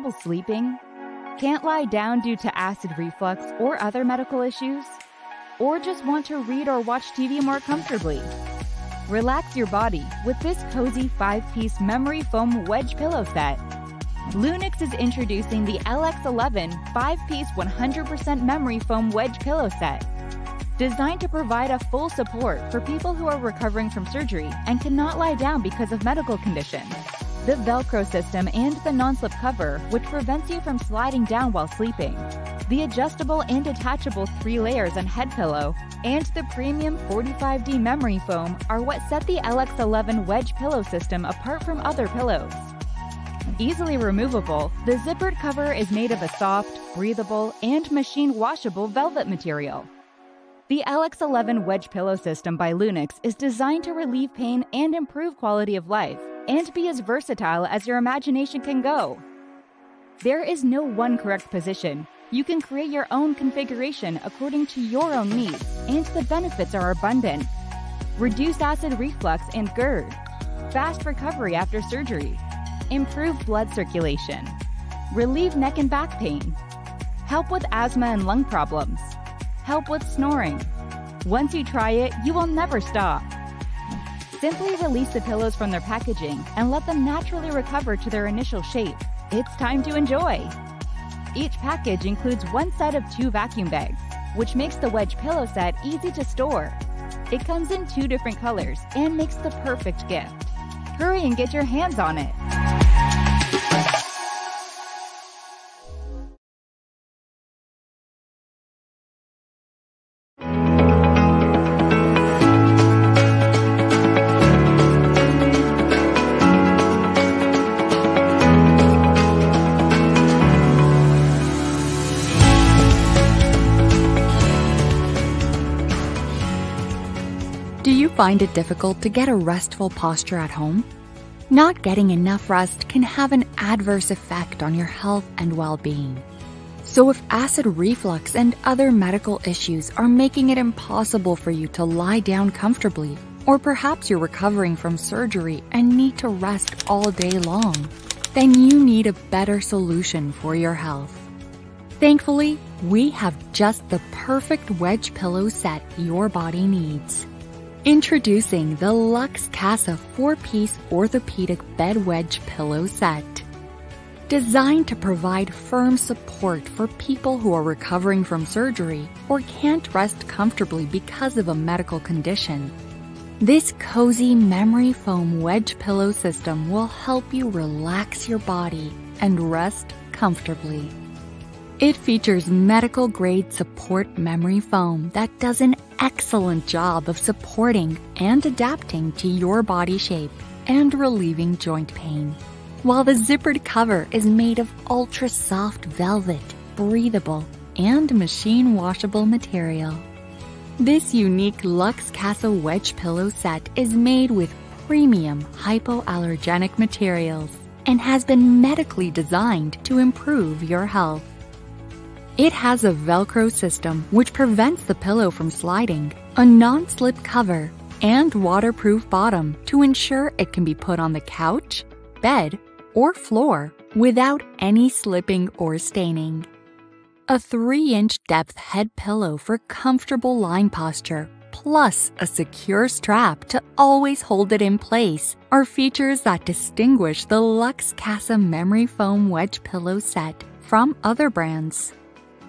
Trouble sleeping? Can't lie down due to acid reflux or other medical issues? Or just want to read or watch TV more comfortably? Relax your body with this cozy five piece memory foam wedge pillow set. Lunix is introducing the LX11 five piece 100% memory foam wedge pillow set. Designed to provide a full support for people who are recovering from surgery and cannot lie down because of medical conditions. The Velcro system and the non slip cover, which prevents you from sliding down while sleeping. The adjustable and detachable three layers and head pillow, and the premium 45D memory foam are what set the LX11 wedge pillow system apart from other pillows. Easily removable, the zippered cover is made of a soft, breathable, and machine washable velvet material. The LX11 Wedge Pillow System by Lunix is designed to relieve pain and improve quality of life, and be as versatile as your imagination can go. There is no one correct position. You can create your own configuration according to your own needs, and the benefits are abundant. Reduced acid reflux and GERD, fast recovery after surgery, improved blood circulation, relieve neck and back pain, help with asthma and lung problems, help with snoring. Once you try it, you will never stop. Simply release the pillows from their packaging and let them naturally recover to their initial shape. It's time to enjoy. Each package includes one set of two vacuum bags, which makes the wedge pillow set easy to store. It comes in two different colors and makes the perfect gift. Hurry and get your hands on it. Do you find it difficult to get a restful posture at home? Not getting enough rest can have an adverse effect on your health and well being. So, if acid reflux and other medical issues are making it impossible for you to lie down comfortably, or perhaps you're recovering from surgery and need to rest all day long, then you need a better solution for your health. Thankfully, we have just the perfect wedge pillow set your body needs. Introducing the Luxe Casa 4-piece orthopedic bed wedge pillow set. Designed to provide firm support for people who are recovering from surgery or can't rest comfortably because of a medical condition. This cozy memory foam wedge pillow system will help you relax your body and rest comfortably. It features medical grade support memory foam that does an excellent job of supporting and adapting to your body shape and relieving joint pain. While the zippered cover is made of ultra soft velvet, breathable, and machine washable material. This unique Luxe Casa wedge pillow set is made with premium hypoallergenic materials and has been medically designed to improve your health. It has a Velcro system which prevents the pillow from sliding, a non slip cover, and waterproof bottom to ensure it can be put on the couch, bed, or floor without any slipping or staining. A 3 inch depth head pillow for comfortable lying posture, plus a secure strap to always hold it in place, are features that distinguish the Luxe Casa Memory Foam Wedge Pillow Set from other brands.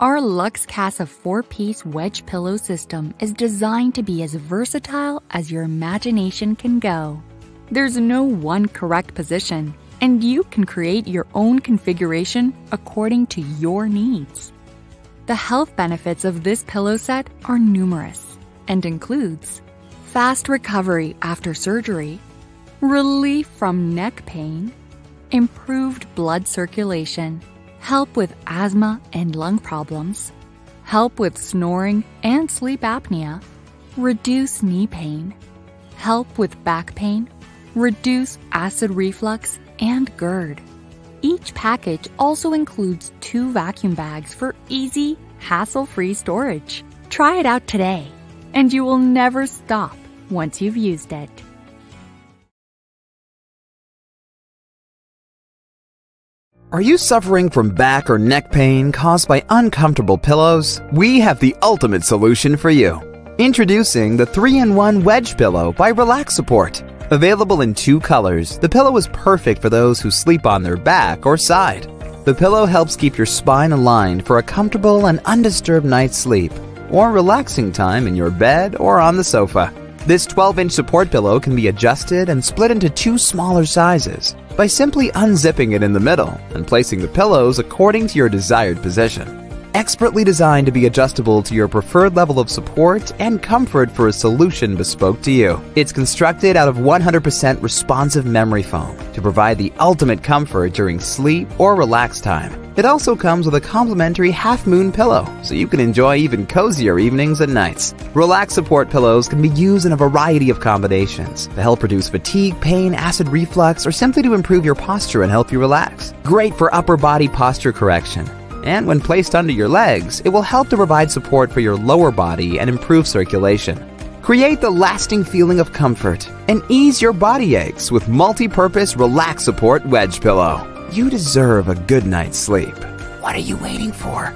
Our Luxe Casa 4 piece wedge pillow system is designed to be as versatile as your imagination can go. There's no one correct position, and you can create your own configuration according to your needs. The health benefits of this pillow set are numerous and includes fast recovery after surgery, relief from neck pain, improved blood circulation, help with asthma and lung problems, help with snoring and sleep apnea, reduce knee pain, help with back pain, reduce acid reflux and GERD. Each package also includes two vacuum bags for easy, hassle free storage. Try it out today, and you will never stop once you've used it. Are you suffering from back or neck pain caused by uncomfortable pillows? We have the ultimate solution for you. Introducing the 3-in-1 Wedge Pillow by Relax Support. Available in two colors, the pillow is perfect for those who sleep on their back or side. The pillow helps keep your spine aligned for a comfortable and undisturbed night's sleep or relaxing time in your bed or on the sofa. This 12 inch support pillow can be adjusted and split into two smaller sizes by simply unzipping it in the middle and placing the pillows according to your desired position. Expertly designed to be adjustable to your preferred level of support and comfort for a solution bespoke to you. It's constructed out of 100% responsive memory foam to provide the ultimate comfort during sleep or relax time. It also comes with a complimentary half moon pillow, so you can enjoy even cozier evenings and nights. Relax Support pillows can be used in a variety of combinations to help reduce fatigue, pain, acid reflux, or simply to improve your posture and help you relax. Great for upper body posture correction. And when placed under your legs, it will help to provide support for your lower body and improve circulation. Create the lasting feeling of comfort and ease your body aches with multi-purpose Relax Support Wedge Pillow. You deserve a good night's sleep. What are you waiting for?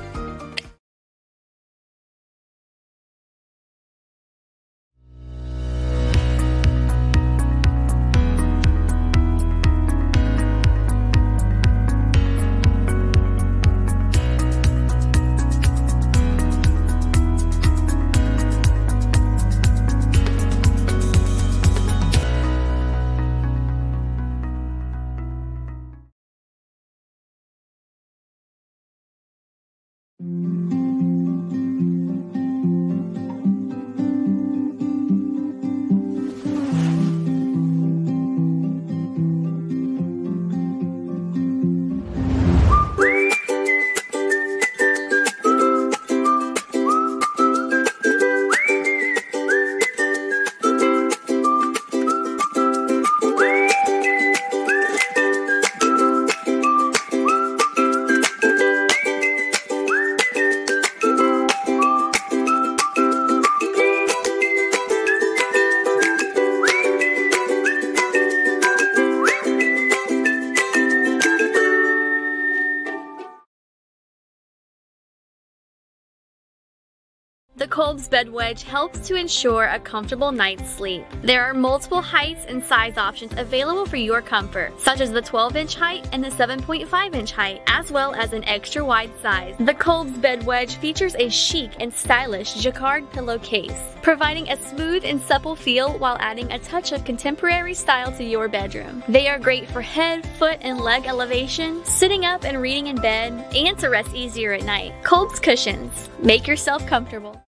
Kolb's Bed Wedge helps to ensure a comfortable night's sleep. There are multiple heights and size options available for your comfort, such as the 12 inch height and the 7.5 inch height, as well as an extra wide size. The Kolb's Bed Wedge features a chic and stylish jacquard pillowcase, providing a smooth and supple feel while adding a touch of contemporary style to your bedroom. They are great for head, foot, and leg elevation, sitting up and reading in bed, and to rest easier at night. Kolb's Cushions. Make yourself comfortable.